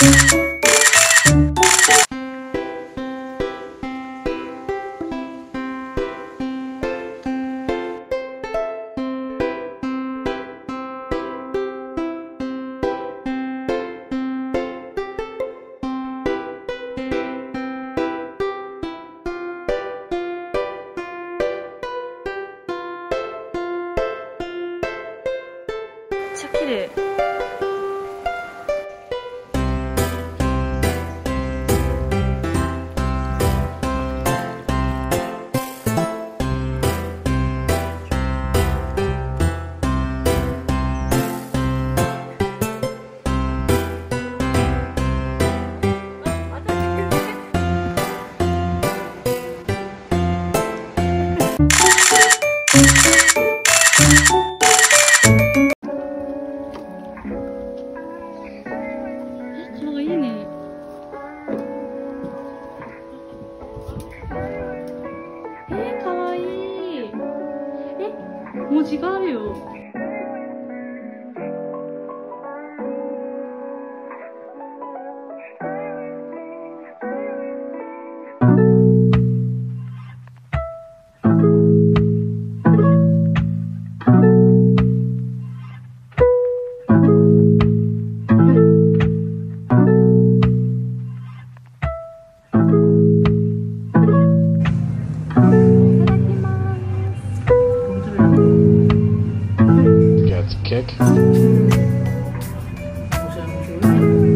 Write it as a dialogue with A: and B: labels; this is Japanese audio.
A: めっちゃ綺麗文字があるよ。
B: Thank you.